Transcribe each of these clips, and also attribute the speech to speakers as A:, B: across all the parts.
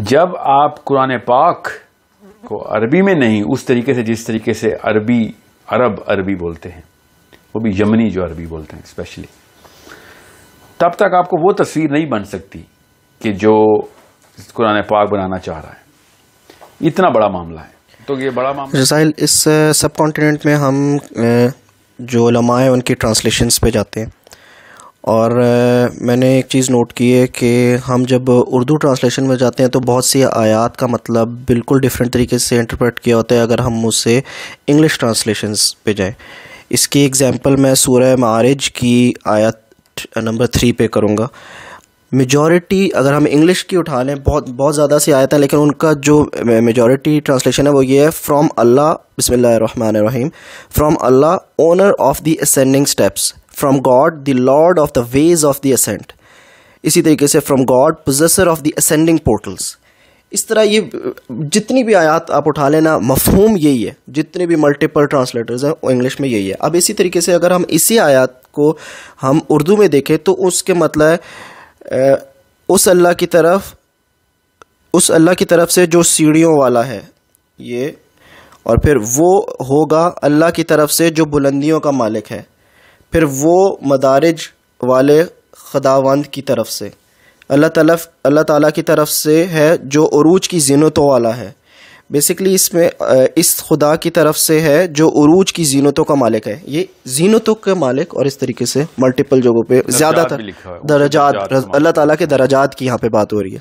A: जब आप कुरान पाक को अरबी में नहीं, उस तरीके से, जिस तरीके से अरबी, अरब अरबी बोलते हैं, वो भी यमनी जो अरबी बोलते हैं स्पेशली तब तक आपको वो तस्वीर नहीं बन सकती कि जो कुरान पाक बनाना चाह रहा है। इतना बड़ा मामला है। तो ये बड़ा मामला
B: रसाइल, इस सब कॉन्टिनेंट में हम जो लमा है, उनकी ट्रांसलेशंस पे जाते हैं। और मैंने एक चीज़ नोट की है कि हम जब उर्दू ट्रांसलेशन में जाते हैं तो बहुत सी आयात का मतलब बिल्कुल डिफरेंट तरीके से इंटरप्रेट किया होता है अगर हम उससे इंग्लिश ट्रांसलेशंस पे जाएँ। इसकी एग्जांपल मैं सूरह मारिज की आयत नंबर थ्री पे करूँगा। मेजॉरिटी अगर हम इंग्लिश की उठा लें, बहुत बहुत ज़्यादा सी आयत हैं, लेकिन उनका जो मेजॉरिटी ट्रांसलेशन है वो ये है फ्रॉम अल्लाह बिस्मिल्लाहिर्रहमानिर्रहीम from Allah owner of the ascending steps from God the lord of the ways of the ascent इसी तरीके से from God possessor of the ascending portals इस तरह ये, जितनी भी आयात आप उठा लेना, मफहूम यही है। जितने भी मल्टीपल ट्रांसलेटर्स हैं, वो इंग्लिश में यही है। अब इसी तरीके से अगर हम इसी आयात को हम उर्दू में देखें तो उसके मतलब उस अल्लाह की तरफ़, उस अल्लाह की तरफ़ से जो सीढ़ियों वाला है, ये, और फिर वो होगा अल्लाह की तरफ़ से जो बुलंदियों का मालिक है। फिर वो मदारज वाले खदावंद की तरफ़ से। अल्लाह तलफ अल्लाह ताला की तरफ़ से है जो उरूज की जीनतों वाला है। बेसिकली इसमें इस खुदा की तरफ़ से है जो उरूज की जीनतों का मालिक है। ये जीनतों के मालिक और इस तरीके से मल्टीपल जगहों पे ज़्यादातर। दर्जात अल्लाह ताला के दर्जात की यहाँ पे बात हो रही है।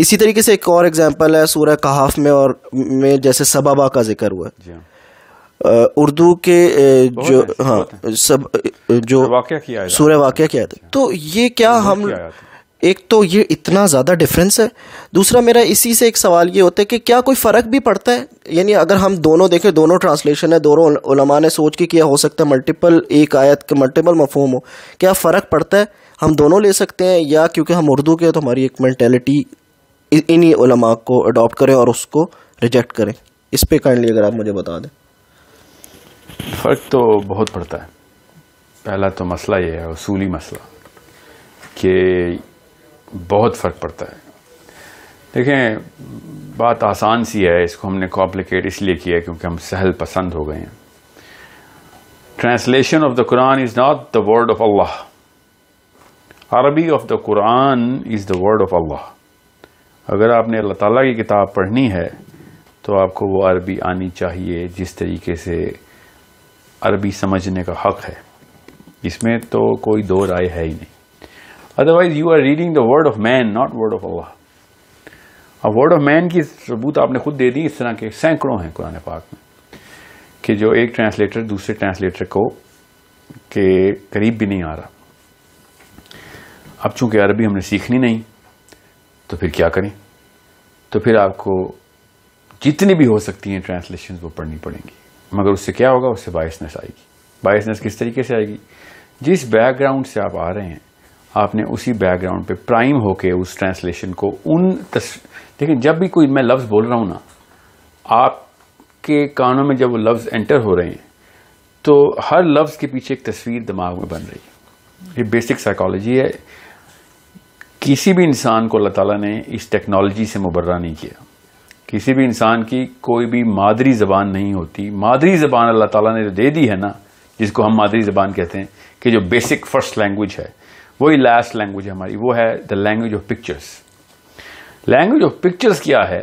B: इसी तरीके से एक और एग्जांपल है सूरह कहाफ में और में जैसे सबाबा का ज़िक्र हुआ है। उर्दू के जो
A: हैं,
B: हाँ सब जो सूर्य वाक्य क्या है। तो ये क्या हम। एक तो ये इतना ज़्यादा डिफरेंस है। दूसरा मेरा इसी से एक सवाल ये होता है कि क्या कोई फ़र्क भी पड़ता है? यानी अगर हम दोनों देखें दोनों ट्रांसलेशन है दोनों उलमा ने सोच के किया हो सकता है मल्टीपल एक आयत के मल्टीपल मफहम हो। क्या फ़र्क पड़ता है? हम दोनों ले सकते हैं या क्योंकि हम उर्दू के तो हमारी एक मैंटेलिटी इन्हीं उलमा को अडॉप्ट करें और उसको रिजेक्ट करें। इस पर काइंडली अगर आप मुझे बता दें।
A: फ़र्क तो बहुत पड़ता है। पहला तो मसला ये है, उसूली मसला, कि बहुत फ़र्क पड़ता है। देखें, बात आसान सी है, इसको हमने कॉम्प्लिकेट इसलिए किया क्योंकि हम सहल पसंद हो गए हैं। Translation of the Quran is not the word of Allah अरबी of the Quran is the word of Allah अगर आपने अल्लाह ताला की किताब पढ़नी है तो आपको वो अरबी आनी चाहिए, जिस तरीके से अरबी समझने का हक है। इसमें तो कोई दो राय है ही नहीं। Otherwise you are reading the word of man not word of Allah अब वर्ड ऑफ़ मैन की सबूत आपने खुद दे दी, इस तरह के सैकड़ों हैं कुरान पाक में, कि जो एक ट्रांसलेटर दूसरे ट्रांसलेटर को के करीब भी नहीं आ रहा। अब चूँकि अरबी हमने सीखनी नहीं तो फिर क्या करें? तो फिर आपको जितनी भी हो सकती हैं ट्रांसलेशन वो पढ़नी पड़ेंगी। मगर उससे क्या होगा? उससे बायसनेस आएगी। बायसनेस किस तरीके से आएगी? जिस बैकग्राउंड से आप आ रहे हैं, आपने उसी बैकग्राउंड पे प्राइम होके उस ट्रांसलेशन को उन. देखिए, जब भी कोई मैं लफ्ज़ बोल रहा हूँ ना, आपके कानों में जब वो लफ्ज़ एंटर हो रहे हैं तो हर लफ्ज़ के पीछे एक तस्वीर दिमाग में बन रही है। ये बेसिक साइकोलॉजी है। किसी भी इंसान को अल्लाह ताला ने इस टेक्नोलॉजी से मुबर्रा नहीं किया। किसी भी इंसान की कोई भी मादरी जबान नहीं होती। मादरी जबान अल्लाह ताला ने जो दे दी है ना, जिसको हम मादरी जबान कहते हैं, कि जो बेसिक फ़र्स्ट लैंग्वेज है, वही लास्ट लैंग्वेज है हमारी, वो है the language of pictures language of pictures क्या है?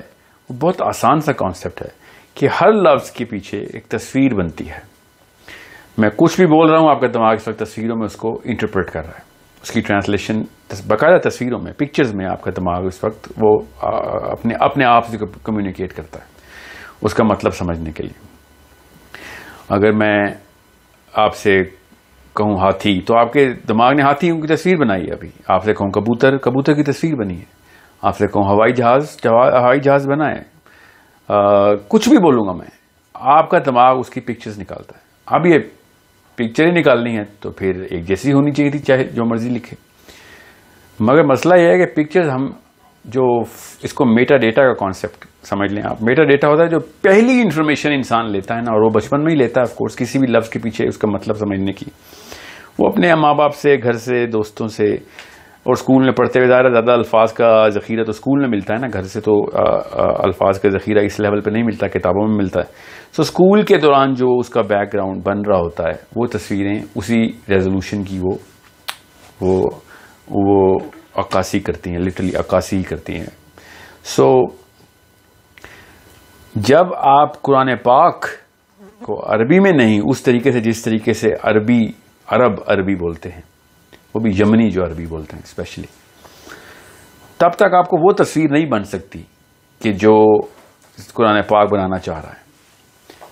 A: वो बहुत आसान सा कॉन्सेप्ट है कि हर लफ्ज के पीछे एक तस्वीर बनती है। मैं कुछ भी बोल रहा हूँ, आपका दिमाग इस वक्त तस्वीरों में उसको इंटरप्रेट कर रहा है। उसकी ट्रांसलेशन बाकायदा तस्वीरों में पिक्चर्स में आपका दिमाग उस वक्त वो आ, अपने अपने आप से कम्युनिकेट करता है। उसका मतलब समझने के लिए। अगर मैं आपसे कहूँ हाथी तो आपके दिमाग ने हाथी की तस्वीर बनाई है अभी। आपसे कहूँ कबूतर कबूतर की तस्वीर बनी है। आपसे कहूँ हवाई जहाज़ हवाई जहाज़ बना है। आ, कुछ भी बोलूँगा मैं आपका दिमाग उसकी पिक्चर्स निकालता है। अब ये पिक्चर निकालनी है तो फिर एक जैसी होनी चाहिए थी, चाहे जो मर्ज़ी लिखे। मगर मसला यह है कि पिक्चर्स हम जो इसको मेटा डेटा का कॉन्सेप्ट समझ लें आप। मेटा डेटा होता है जो पहली इंफॉर्मेशन इंसान लेता है ना, और वो बचपन में ही लेता है ऑफकोर्स किसी भी लफ्ज़ के पीछे उसका मतलब समझने की। वो अपने माँ बाप से, घर से, दोस्तों से और स्कूल में पढ़ते हुए ज़्यादा ज़्यादा अल्फाज का ज़ख़ीरा तो स्कूल में मिलता है ना घर से तो अल्फाज का ज़ख़ीरा इस लेवल पे नहीं मिलता किताबों में मिलता है। सो स्कूल के दौरान जो उसका बैकग्राउंड बन रहा होता है वो तस्वीरें उसी रेजोल्यूशन की वो वो वो अक्सी करती हैं लिटरली अक्सी करती हैं। सो so, जब आप कुरान पाक को अरबी में नहीं उस तरीके से जिस तरीके से अरबी अरब अरबी बोलते हैं वो भी यमनी जो अरबी बोलते हैं स्पेशली तब तक आपको वो तस्वीर नहीं बन सकती कि जो कुरान पाक बनाना चाह रहा है।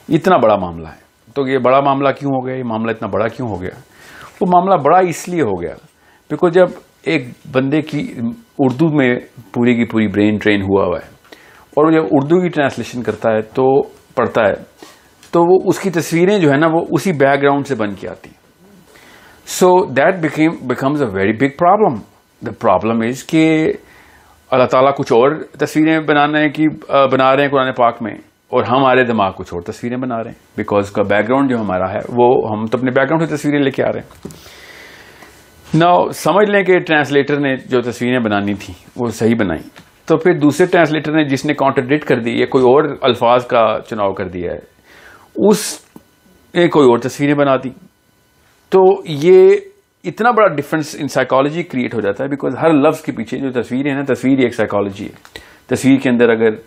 A: इतना बड़ा मामला है। तो ये बड़ा मामला क्यों हो गया? ये मामला इतना बड़ा क्यों हो गया? वो मामला बड़ा इसलिए हो गया बिकॉज़ जब एक बंदे की उर्दू में पूरी की पूरी ब्रेन ट्रेन हुआ हुआ है और वो जब उर्दू की ट्रांसलेशन करता है तो पढ़ता है तो वो उसकी तस्वीरें जो है ना, वो उसी बैकग्राउंड से बन के आती so that became becomes a very big problem the problem is कि अल्लाह ताला कुछ और तस्वीरें बनाने की बना रहे हैं कुरान पाक में, और हमारे दिमाग कुछ और तस्वीरें बना रहे हैं। बिकॉज़ का बैकग्राउंड जो हमारा है, वो हम तो अपने बैकग्राउंड से तस्वीरें लेके आ रहे हैं। ना समझ लें कि ट्रांसलेटर ने जो तस्वीरें बनानी थी, वो सही बनाई। तो फिर दूसरे ट्रांसलेटर ने जिसने कॉन्ट्रडिक्ट कर दी, या कोई और अल्फाज का चुनाव कर दिया है, उस कोई और तस्वीरें बना दी। तो ये इतना बड़ा डिफरेंस इन साइकोलॉजी क्रिएट हो जाता है बिकॉज़ हर लफ्ज के पीछे जो तस्वीर है ना तस्वीर एक साइकोलॉजी है। तस्वीर के अंदर अगर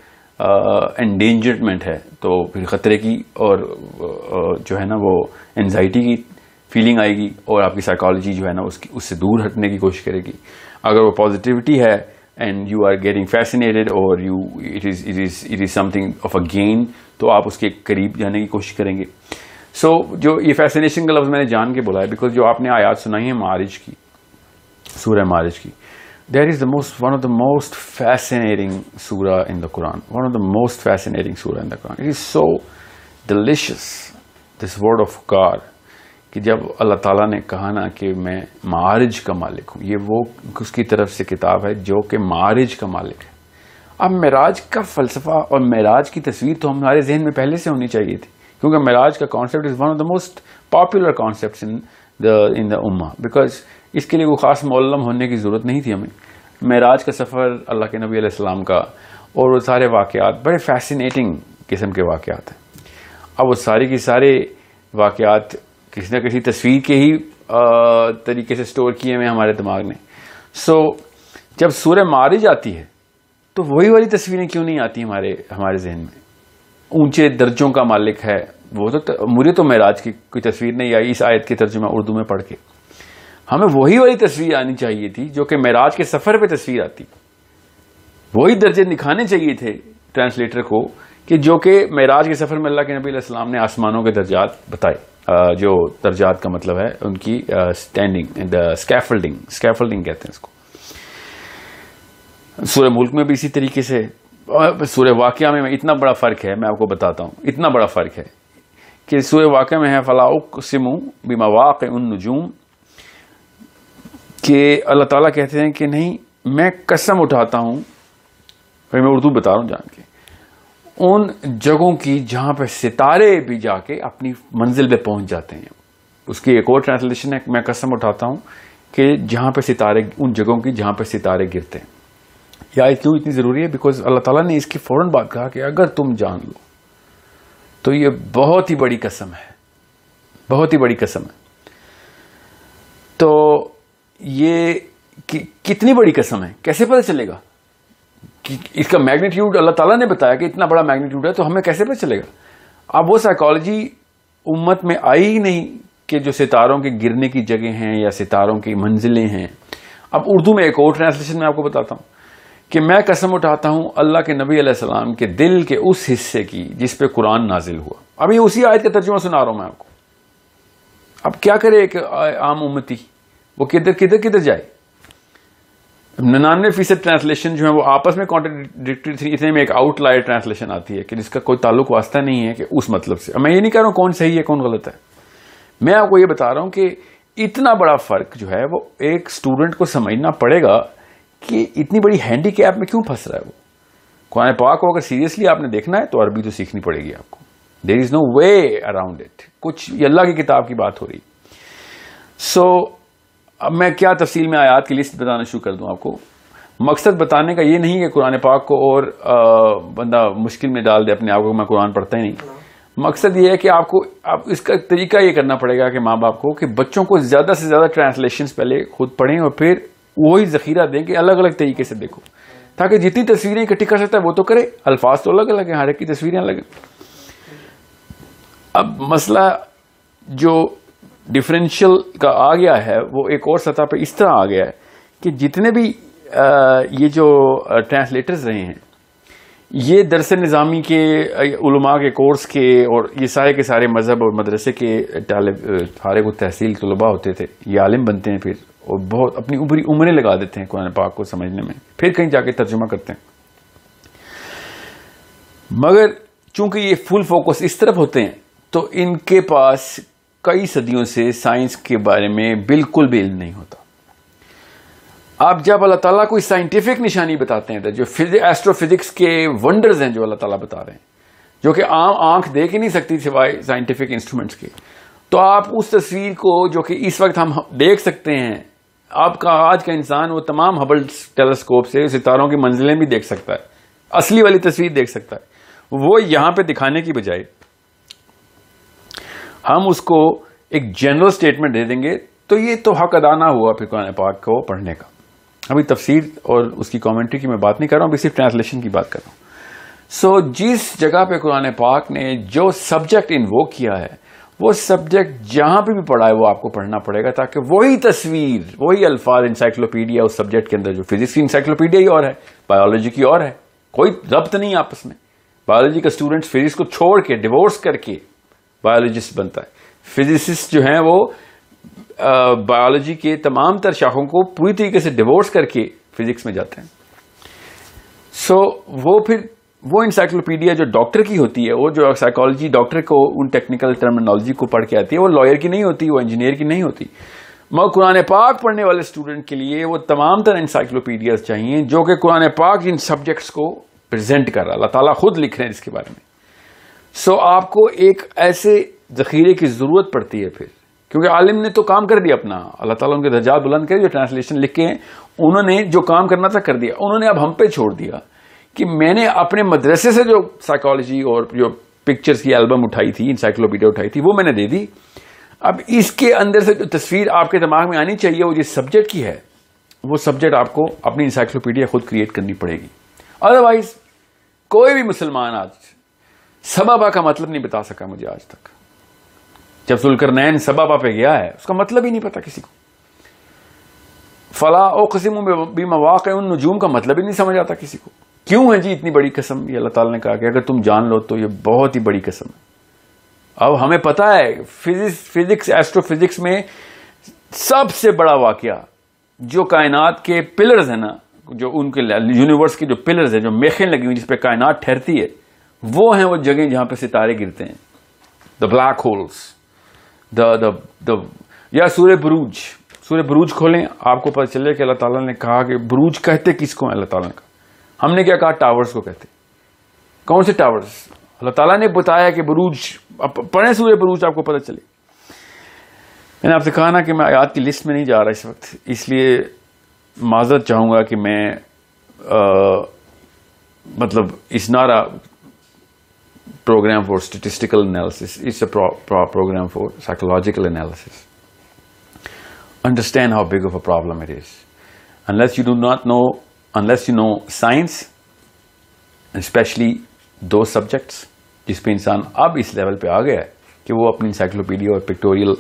A: एंडेंजरमेंट है तो फिर ख़तरे की और आ, जो है ना वो एनजाइटी की फीलिंग आएगी और आपकी साइकोलॉजी जो है ना उसकी उससे दूर हटने की कोशिश करेगी। अगर वो पॉजिटिविटी है and you are getting fascinated और you it is it is it is something of a gain तो आप उसके करीब जाने की कोशिश करेंगे। सो so, जो ये फैसिनेशन का लफ्ज मैंने जान के बोला है बिकॉज़ जो आपने आयात सुनाई है मारिज की सूर्य मारिज की there is the most one of the most fascinating surah in the Quran one of the most fascinating surah in the Quran it is so delicious this word of car कि जब अल्लाह ताला ने कहा ना कि मैं मारिज का मालिक हूँ ये वो उसकी तरफ़ से किताब है जो कि मारिज का मालिक है। अब महराज का फ़लसफ़ा और महराज की तस्वीर तो हमारे जहन में पहले से होनी चाहिए थी। क्योंकि महराज का concept is one of the most popular concept in the in the ummah because इसके लिए कोई ख़ास मौलम होने की ज़रूरत नहीं थी हमें। महराज का सफ़र अल्लाह के नबी अलैहिस्सलाम का और वो सारे वाक़ात बड़े फैसिनेटिंग किस्म के वाक़ात हैं। अब वो सारे के सारे वाक़ात किसी न किसी तस्वीर के ही तरीके से स्टोर किए हुए हमारे दिमाग ने। सो so, जब सूर्य मारिज आती है तो वही वाली तस्वीरें क्यों नहीं आती हमारे हमारे जहन में? ऊँचे दर्जों का मालिक है। वो तो मुझे तो महराज की कोई तस्वीर नहीं आई, इस आयत की तर्जुमा उर्दू में पढ़ के। हमें वही वाली तस्वीर आनी चाहिए थी, जो कि महराज के सफ़र पे तस्वीर आती। वही दर्जे दिखाने चाहिए थे ट्रांसलेटर को, कि जो कि महराज के सफ़र में अल्लाह के नबी ने आसमानों के दर्जात बताए। जो दर्जात का मतलब है, उनकी स्टैंडिंग द स्कैफल्डिंग स्कैफल्डिंग कहते हैं इसको। सूर्य मुल्क में भी इसी तरीके से सूर्य वाक़ में इतना बड़ा फ़र्क है, मैं आपको बताता हूँ। इतना बड़ा फ़र्क है कि सूर्य वाक़ में है फ़लाउक सिमू बिमावाक़ उन नजूम, कि अल्लाह ताला कहते हैं कि नहीं, मैं कसम उठाता हूँ मैं उर्दू बता रहा हूँ जान के, उन जगहों की जहाँ पर सितारे भी जाके अपनी मंजिल पे पहुँच जाते हैं। उसकी एक और ट्रांसलेशन है, मैं कसम उठाता हूँ कि जहाँ पर सितारे, उन जगहों की जहाँ पर सितारे गिरते हैं। या क्यों इतनी ज़रूरी है? बिकॉज़ अल्लाह ताला ने इसकी फ़ौरन बात कहा कि अगर तुम जान लो तो ये बहुत ही बड़ी कसम है। बहुत ही बड़ी कसम है। तो ये कि, कितनी बड़ी कसम है? कैसे पता चलेगा? कि इसका मैग्नीट्यूड अल्लाह ताला ने बताया कि इतना बड़ा मैग्नीट्यूड है तो हमें कैसे पता चलेगा? अब वो साइकोलॉजी उम्मत में आई ही नहीं कि जो सितारों के गिरने की जगह हैं या सितारों की मंजिलें हैं। अब उर्दू में एक और ट्रांसलेशन में आपको बताता हूँ। कि मैं कसम उठाता हूँ, अल्लाह के नबी सलाम के दिल के उस हिस्से की जिस पे कुरान नाजिल हुआ। अभी उसी आयत का तर्जुमा सुना रहा हूँ मैं आपको। अब क्या करे एक आम उम्मती? वो किधर किधर किधर जाए? निन्यानवे फ़ीसद ट्रांसलेशन जो है वो आपस में कॉन्ट्रडिक्टरी थी, इतने में एक आउटलायर ट्रांसलेशन आती है कि जिसका कोई ताल्लुक वास्ता नहीं है कि उस मतलब से। मैं ये नहीं कह रहा हूँ कौन सही है, कौन गलत है। मैं आपको ये बता रहा हूँ कि इतना बड़ा फ़र्क जो है वो एक स्टूडेंट को समझना पड़ेगा कि इतनी बड़ी हैंडी कैप में क्यों फंस रहा है वो? कुरान पाक को अगर सीरियसली आपने देखना है तो अरबी तो सीखनी पड़ेगी आपको। There is no way around it कुछ अल्लाह की किताब की बात हो रही। सो so, अब मैं क्या तफसील में आयात की लिस्ट बताना शुरू कर दूँ आपको? मकसद बताने का ये नहीं है कुरान पाक को और आ, बंदा मुश्किल में डाल दे अपने आप को मैं कुरान पढ़ता ही नहीं। मकसद ये है कि आपको आप इसका तरीका ये करना पड़ेगा कि माँ बाप को कि बच्चों को ज़्यादा से ज़्यादा ट्रांसलेशन पहले खुद पढ़ें और फिर वही जखीरा दें कि अलग अलग तरीके से देखो। ताकि जितनी तस्वीरें इकट्ठी कर सकता है वो तो करे। अल्फाज तो अलग अलग हैं हर एक की तस्वीरें अलग है। अब मसला जो डिफरेंशियल का आ गया है वो एक और सतह पर इस तरह आ गया है कि जितने भी आ, ये जो ट्रांसलेटर्स रहे हैं ये दरस निज़ामी के उलमा के कोर्स के और ये सारे के सारे मज़हब और मदरसे के फारग तहसील तलबा होते थे ये आलिम बनते हैं फिर। और बहुत अपनी ऊपरी उम्रें लगा देते हैं कुरान पाक को समझने में। फिर कहीं जाके तर्जुमा करते हैं। मगर चूँकि ये फुल फोकस इस तरफ़ होते हैं तो इनके पास कई सदियों से साइंस के बारे में बिल्कुल भी इल्म नहीं होता। आप जब अल्लाह ताला कोई साइंटिफिक निशानी बताते हैं तो जो एस्ट्रोफिजिक्स के वंडर्स हैं जो अल्लाह ताला बता रहे हैं, जो कि आम आँख देख ही नहीं सकती सिवाय साइंटिफिक इंस्ट्रूमेंट्स के तो आप उस तस्वीर को जो कि इस वक्त हम देख सकते हैं आपका आज का इंसान वो तमाम हबल टेलीस्कोप से सितारों की मंजिलें भी देख सकता है। असली वाली तस्वीर देख सकता है। वो यहाँ पे दिखाने की बजाय हम उसको एक जनरल स्टेटमेंट दे देंगे तो ये तो हक अदा ना हुआ फिर कुरान पाक को पढ़ने का। अभी तफसीर और उसकी कमेंट्री की मैं बात नहीं कर रहा हूँ सिर्फ़ ट्रांसलेशन की बात कर रहा हूँ। सो so, जिस जगह पे कुरान पाक ने जो सब्जेक्ट इन्वोक किया है वो सब्जेक्ट जहाँ पे भी पढ़ा है वो आपको पढ़ना पड़ेगा ताकि वही तस्वीर वही अल्फाज इंसाइक्लोपीडिया उस सब्जेक्ट के अंदर जो फिजिक्स की इंसाइक्लोपीडिया ही और है बायोलॉजी की और है कोई रब्त नहीं आपस में। बायोलॉजी का स्टूडेंट फिजिक्स को छोड़ के डिवोर्स करके बायोलॉजिस्ट बनता है। फिजिसिस्ट जो है वो बायोलॉजी के तमाम तर शाखों को पूरी तरीके से डिवोर्स करके फिजिक्स में जाते हैं। सो so, वो फिर वो इंसाइक्लोपीडिया जो डॉक्टर की होती है, वो जो साइकोलॉजी डॉक्टर को, उन टेक्निकल टर्मिनोलॉजी को पढ़ के आती है, वो लॉयर की नहीं होती, वो इंजीनियर की नहीं होती। मगर कुरान पाक पढ़ने वाले स्टूडेंट के लिए वो तमाम तरह इंसाइक्लोपीडिया चाहिए, जो कि कुरान पाक इन सब्जेक्ट्स को प्रेजेंट कर रहा अल्लाह ताला खुद लिख रहे हैं इसके बारे में। सो आपको एक ऐसे जखीरे की ज़रूरत पड़ती है फिर। क्योंकि आलिम ने तो काम कर दिया अपना। अल्लाह ताला उनके दर्जा बुलंद करे, जो ट्रांसलेशन लिख के उन्होंने जो काम करना था कर दिया। उन्होंने अब हम पे छोड़ दिया। कि मैंने अपने मदरसे से जो साइकोलॉजी और जो पिक्चर्स की एल्बम उठाई थी इंसाइक्लोपीडिया उठाई थी, वो मैंने दे दी। अब इसके अंदर से जो तस्वीर आपके दिमाग में आनी चाहिए, वो जिस सब्जेक्ट की है, वो सब्जेक्ट आपको अपनी इंसाइक्लोपीडिया खुद क्रिएट करनी पड़ेगी। अदरवाइज़ कोई भी मुसलमान आज सबाबा का मतलब नहीं बता सका मुझे आज तक। जब सुलकरनैन सबाबा पे गया है, उसका मतलब ही नहीं पता किसी को। फला ओ कसिम भी मवाक उन नजूम का मतलब ही नहीं समझ आता किसी को। क्यों है जी इतनी बड़ी कसम? ये अल्लाह ताला ने कहा कि अगर तुम जान लो तो ये बहुत ही बड़ी कसम है। अब हमें पता है, फिजिक्स फिजिक्स, एस्ट्रोफिजिक्स में सबसे बड़ा वाक्य, जो कायनात के पिलर्स है ना, जो उनके यूनिवर्स के जो पिलर्स है, जो मेखें लगी हुई जिसपे कायनात ठहरती है, वो हैं वो जगह जहाँ पे सितारे गिरते हैं। The black holes the the the या सूर्य बरूज। सूर्य बरूज खोलें, आपको पता चले कि अल्लाह ताला ने कहा कि बरूज कहते किसको है? अल्लाह ताला ने कहा। हमने क्या कहा? टावर्स को कहते कौन से टावर्स अल्लाह तला ने बताया कि बरूज पढ़े सूर्य बरूज आपको पता चले। मैंने आपसे कहा ना कि मैं आयात की लिस्ट में नहीं जा रहा इस वक्त इसलिए माजरत चाहूँगा कि मैं आ, मतलब इस नारा प्रोग्राम फॉर स्टेटिस्टिकल एनालिसिस इस program for psychological analysis understand how big of a problem it is unless you do not know unless you know science, especially दो subjects, जिस पे इंसान अब इस लेवल पे आ गया है कि वो अपनी इंसाइक्लोपीडिया और पिक्टोरियल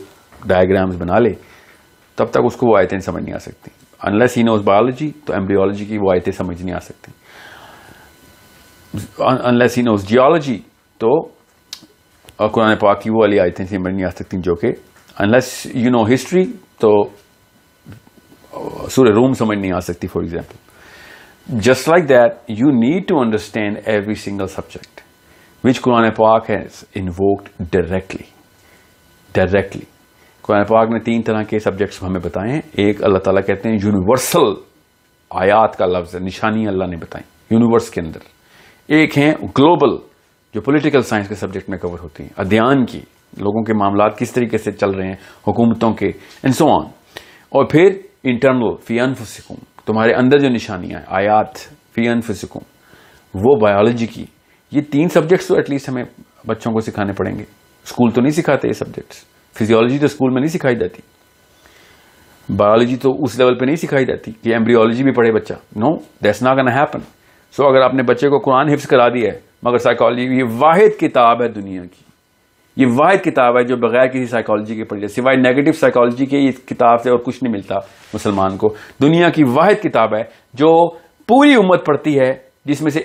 A: डायग्राम्स बना ले तब तक उसको वो आयतें समझ नहीं आ सकती। अनलेस ही नोज़ बायोलॉजी तो एम्ब्रियोलॉजी की वो आयतें समझ नहीं आ सकती। अनलेस ही नोज़ जियोलॉजी तो कुरान पाक की वो वाली आयतें समझ नहीं आ सकती जो कि अनलेस यू नो हिस्ट्री तो सूर्य रूम समझ नहीं आ सकती for example just like that you need to understand every single subject which Quran पाक has invoked directly directly Quran पाक ने तीन तरह के सब्जेक्ट्स हमें बताए हैं एक अल्लाह ताला कहते हैं यूनिवर्सल आयात का लफ्ज है निशानी अल्लाह ने बताई यूनिवर्स के अंदर एक है ग्लोबल जो पॉलिटिकल साइंस के सब्जेक्ट में कवर होती हैं अध्ययन की लोगों के मामला किस तरीके से चल रहे हैं हुकूमतों के एंड सो ऑन और फिर इंटरनल फ़ी अनफुसिकुम तुम्हारे अंदर जो निशानियाँ हैं, आयात, फ़ी अनफुसिकुम वो बायोलॉजी की, ये तीन सब्जेक्ट्स तो एटलीस्ट हमें बच्चों को सिखाने पड़ेंगे। स्कूल तो नहीं सिखाते ये सब्जेक्ट्स फिजियोलॉजी तो स्कूल में नहीं सिखाई जाती। बायोलॉजी तो उस लेवल पे नहीं सिखाई जाती कि एम्ब्रियोलॉजी भी पढ़े बच्चा। No that's not gonna happen so अगर आपने बच्चे को कुरान हिफ्स करा दिया है, मगर साइकोलॉजी ये वाहिद किताब है दुनिया की ये वाहिद किताब है जो बगैर किसी साइकोलॉजी के पढ़ी जाए सिवाय नेगेटिव साइकोलॉजी के, इस किताब से और कुछ नहीं मिलता मुसलमान को। दुनिया की वाहिद किताब है जो पूरी उम्मत पढ़ती है, जिसमें से